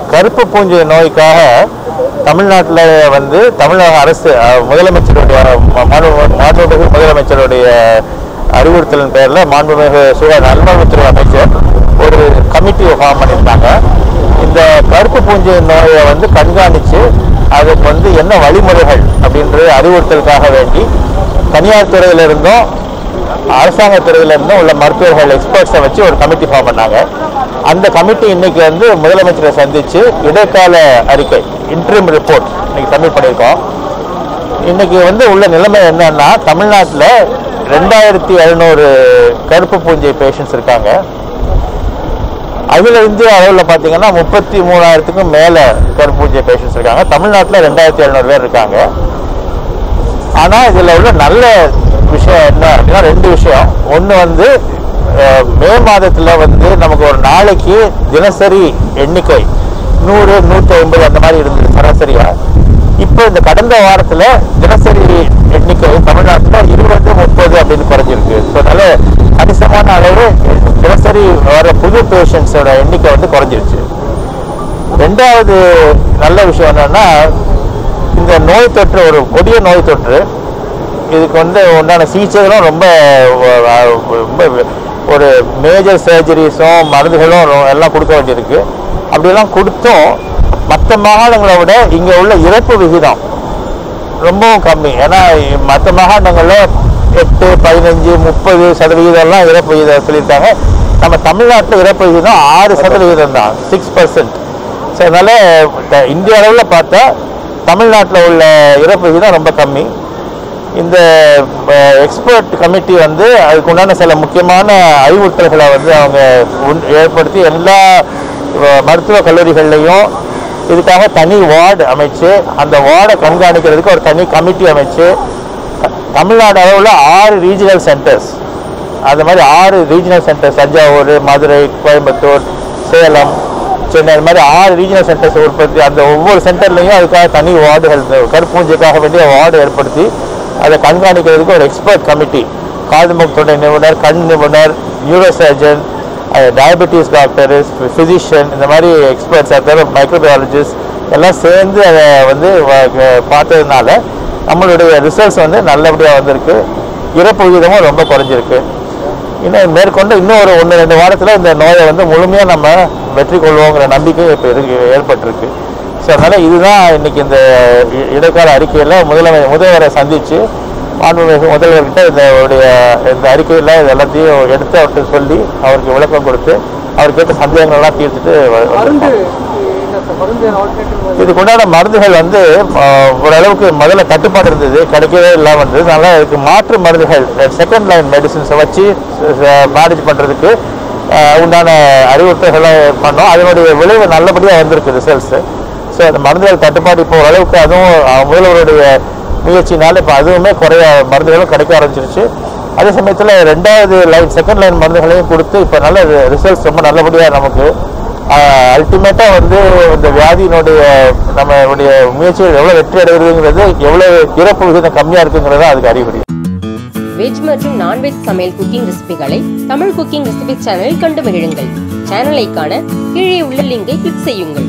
கருப்பு பூஞ்சை நோய்க்காக தமிழ்நாட்டில் வந்து தமிழக அரசு முதலமைச்சருடைய மாண்புமிகு முதலமைச்சருடைய அறிவுறுத்தலின் பேரில் மாண்புமிகு சுக நல்வாழ்வுத்துறை அமைச்சர் ஒரு கமிட்டி ஃபார்ம் பண்ணியிருந்தாங்க. இந்த கருப்பு பூஞ்சை நோயை வந்து கண்காணித்து அதுக்கு வந்து என்ன வழிமுறைகள் அப்படின்றது அறிவுறுத்தலுக்காக வேண்டி தனியார் துறையிலிருந்தும் அரசாங்க துறையிலிருந்து உள்ள மருத்துவர்கள் எக்ஸ்பர்ட்ஸை வச்சு ஒரு கமிட்டி ஃபார்ம் பண்ணாங்க. அந்த கமிட்டி இன்னைக்கு வந்து முதலமைச்சரை சந்திச்சு இடைக்கால அறிக்கை இன்ட்ரீம் ரிப்போர்ட் இன்னைக்கு சப்மிட் பண்ணியிருக்கோம். இன்னைக்கு வந்து உள்ள நிலைமை என்னன்னா தமிழ்நாட்டில் ரெண்டாயிரத்தி எழுநூறு கருப்பு பூஞ்சை பேஷண்ட்ஸ் இருக்காங்க. அதில் இந்திய அளவில் பார்த்தீங்கன்னா முப்பத்தி மூணாயிரத்துக்கும் மேலே கருப்பு பூஞ்சை பேஷண்ட்ஸ் இருக்காங்க. தமிழ்நாட்டில் ரெண்டாயிரத்தி எழுநூறு பேர் இருக்காங்க. ஆனால் இதில் உள்ள நல்ல விஷயம் என்ன அப்படின்னா ரெண்டு விஷயம். ஒன்று வந்து மே மாதத்தில் வந்து நமக்கு ஒரு நாளைக்கு தினசரி எண்ணிக்கை. நூறு நூற்றி ஐம்பது அந்த மாதிரி இருந்தது சராசரியாக இப்போ இந்த கடந்த வாரத்தில் தினசரி எண்ணிக்கை தமிழ்நாட்டில் இருபது முப்பது அப்படின்னு குறைஞ்சிருக்கு. ஸோ அதனால கணிசமான அளவு தினசரி வர புது பேஷண்ட்ஸோட எண்ணிக்கை வந்து குறைஞ்சிருச்சு. ரெண்டாவது நல்ல விஷயம் என்னன்னா இந்த நோய் தொற்று ஒரு கொடிய நோய் தொற்று. இதுக்கு வந்து உண்டான சிகிச்சைகளும் ரொம்ப ரொம்ப ஒரு மேஜர் சர்ஜரிஸும் மருந்துகளும் எல்லாம் கொடுக்க வேண்டியிருக்கு. அப்படியெல்லாம் கொடுத்தும். மற்ற மாகாணங்களை விட இங்கே உள்ள இறப்பு விகிதம் ரொம்பவும் கம்மி. ஏன்னா மற்ற மாகாணங்களில் எட்டு பதினஞ்சு முப்பது சதவிகிதம்லாம் இறப்பு விகிதம் சொல்லியிருக்காங்க. நம்ம தமிழ்நாட்டில் இறப்பு விகிதம் ஆறு சதவிகிதம் தான் சிக்ஸ் பர்சன்ட் ஸோ அதனால் இந்திய அளவில் பார்த்தா தமிழ்நாட்டில் உள்ள இறப்பு விகிதம் ரொம்ப கம்மி. இந்த எக்ஸ்பர்ட் கமிட்டி வந்து அதுக்கு உண்டான சில முக்கியமான அறிவுறுத்தல்களை வந்து அவங்க உண்- ஏற்படுத்தி எல்லா மருத்துவ மருத்துவக் கல்லூரிகள்லையும் இதுக்காக தனி வார்டு அமைச்சு அந்த வார்டை கண்காணிக்கிறதுக்கு ஒரு தனி கமிட்டி அமைச்சு தமிழ்நாடு அளவில் ஆறு ரீஜினல் சென்டர்ஸ் அது மாதிரி ஆறு ரீஜினல் சென்டர்ஸ் தஞ்சாவூர் மதுரை கோயம்புத்தூர் சேலம் சென்னை அது மாதிரி ஆறு ரீஜனல் சென்டர்ஸ் உற்பத்தி அந்த ஒவ்வொரு சென்டர்லையும் அதுக்காக தனி வார்டுகள் கருப்பூஞ்சிக்காக வேண்டிய வார்டு ஏற்படுத்தி அதை கண்காணிக்கிறதுக்கு ஒரு எக்ஸ்பர்ட் கமிட்டி காது மூக்கு நிபுணர் கண் நிபுணர் neuro surgeon diabetes doctor physician இந்த மாதிரி எக்ஸ்பர்ட்ஸ் அது மைக்ரோபயாலஜிஸ்ட் எல்லாம் சேர்ந்து அதை வந்து வ- க- பார்த்ததுனால நம்மளுடைய ரிசல்ட்ஸ் வந்து நல்லபடியாக வந்திருக்கு. இறப்பு விகிதமும் ரொம்ப குறைஞ்சிருக்கு. இன்னும் மேற்கொண்டு இன்னும் ஒரு ஒன்று ரெண்டு வாரத்தில் இந்த நோயை வந்து முழுமையாக நம்ம வெற்றி கொள்வோங்கிற நம்பிக்கை இப்போ இருக்கு ஏற்பட்டிருக்கு. ஸோ அதனால் இதுதான் இன்றைக்கி இந்த இ- இடைக்கால அறிக்கையில் முதலமை முதல்வரை சந்தித்து மாண்புமிகு முதல்வர்கிட்ட இந்த உடைய இந்த அறிக்கையில் இது எல்லாத்தையும் எடுத்து அவர்கிட்ட சொல்லி அவருக்கு விளக்கம் கொடுத்து அவர் கேட்ட சந்தேகங்கள்லாம் தீர்த்துட்டு வ- மருந்து இதுக்குண்டான மருந்துகள் வந்து ஓரளவுக்கு முதல்ல கட்டுப்பாடு இருந்தது கிடைக்கவே இல்லாமல் இருந்தது. அதனால் இதுக்கு மாற்று மருந்துகள் செகண்ட் லைன் மெடிசின்ஸை வச்சு மேனேஜ் பண்ணுறதுக்கு உண்டான அறிவுறுத்தல்களை பண்ணோம். அதனுடைய விளைவு நல்லபடியாக வந்திருக்கு ரிசல்ட்ஸு ஸோ அந்த மருந்துகள் தட்டுப்பாடு இப்போ ஓரளவுக்கு அதுவும் முதல்வருடைய முயற்சினால இப்போ அதுவுமே குறைய மருந்துகளும் கிடைக்க ஆரம்பிச்சிருச்சு. அதே சமயத்தில் ரெண்டாவது லைன் செகண்ட் லைன் மருந்துகளையும் கொடுத்து இப்போ நல்ல ரிசல்ட்ஸ் ரொம்ப நல்லபடியாக நமக்கு அல்டிமேட்டாக வந்து இந்த வியாதியினுடைய நம்மளுடைய முயற்சிகள் எவ்வளோ வெற்றி அடைகிறதுங்கிறது எவ்வளோ இறப்பு விகிதம் கம்மியாக இருக்குங்கிறது அதுக்கு அறிகுறி. வெஜ் மற்றும் நான்வெஜ் சமையல் குக்கிங் ரெசிபிகளை தமிழ் குக்கிங் ரெசிபி சேனலில் கண்டு மகிழுங்கள். சேனலை காண கீழே உள்ள லிங்கை கிளிக் செய்யுங்கள்.